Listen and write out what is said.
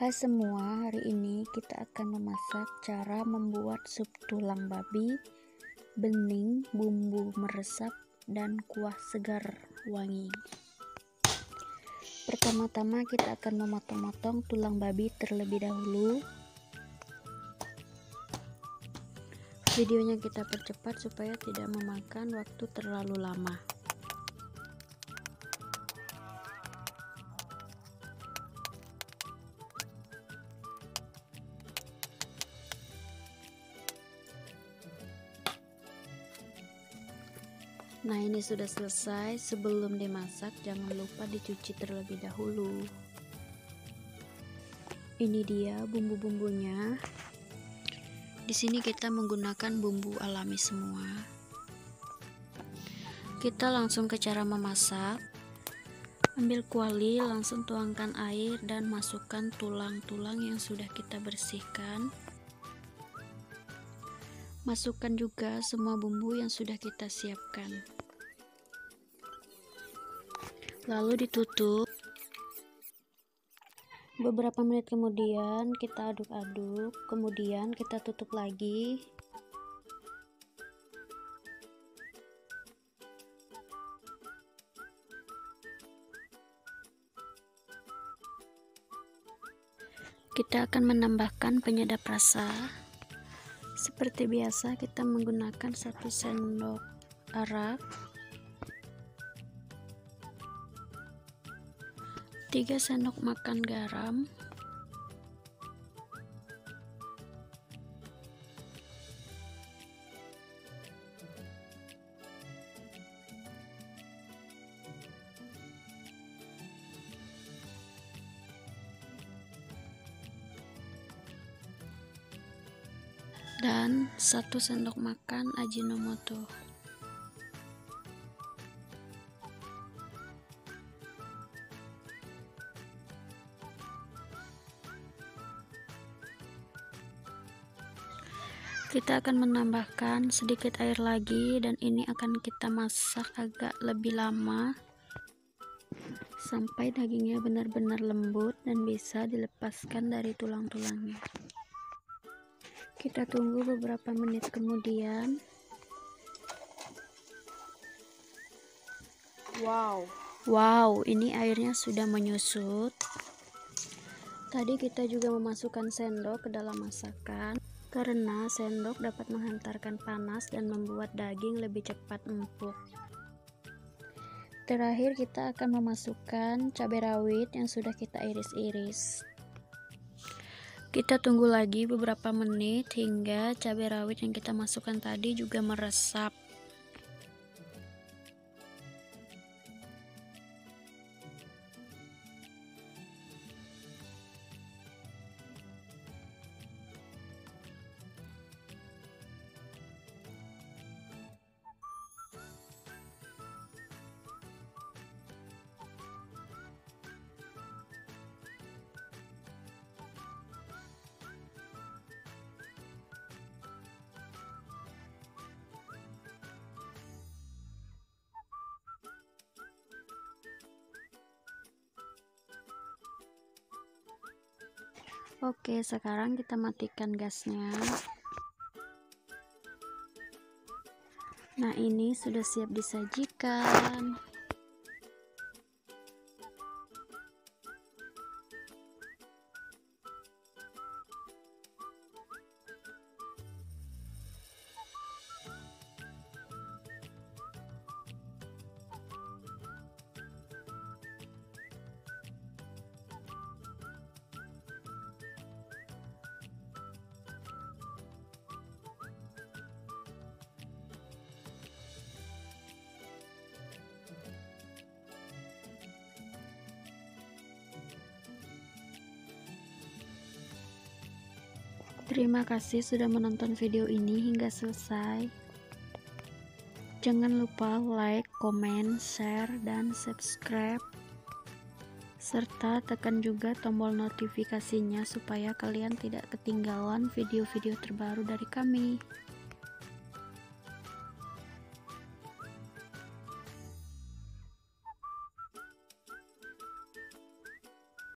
Hai semua, hari ini kita akan memasak cara membuat sup tulang babi, bening, bumbu meresap, dan kuah segar wangi. Pertama-tama kita akan memotong-motong tulang babi terlebih dahulu. Videonya kita percepat supaya tidak memakan waktu terlalu lama. Nah ini sudah selesai. Sebelum dimasak jangan lupa dicuci terlebih dahulu. Ini dia bumbu-bumbunya. Di sini kita menggunakan bumbu alami semua. Kita langsung ke cara memasak. Ambil kuali langsung tuangkan air dan masukkan tulang-tulang yang sudah kita bersihkan Masukkan juga semua bumbu yang sudah kita siapkan. Lalu ditutup. Beberapa menit kemudian kita aduk-aduk, kemudian kita tutup lagi. Kita akan menambahkan penyedap rasa. Seperti biasa kita menggunakan satu sendok arak, tiga sendok makan garam, dan satu sendok makan ajinomoto. Kita akan menambahkan sedikit air lagi dan ini akan kita masak agak lebih lama sampai dagingnya benar-benar lembut dan bisa dilepaskan dari tulang-tulangnya. Kita tunggu beberapa menit kemudian. Wow. Wow, ini airnya sudah menyusut. Tadi kita juga memasukkan sendok ke dalam masakan karena sendok dapat menghantarkan panas dan membuat daging lebih cepat empuk. Terakhir kita akan memasukkan cabai rawit yang sudah kita iris-iris. Kita tunggu lagi beberapa menit hingga cabai rawit yang kita masukkan tadi juga meresap. Oke, sekarang kita matikan gasnya. Nah, ini sudah siap disajikan. Terima kasih sudah menonton video ini hingga selesai. Jangan lupa like, komen, share, dan subscribe. Serta tekan juga tombol notifikasinya supaya kalian tidak ketinggalan video-video terbaru dari kami.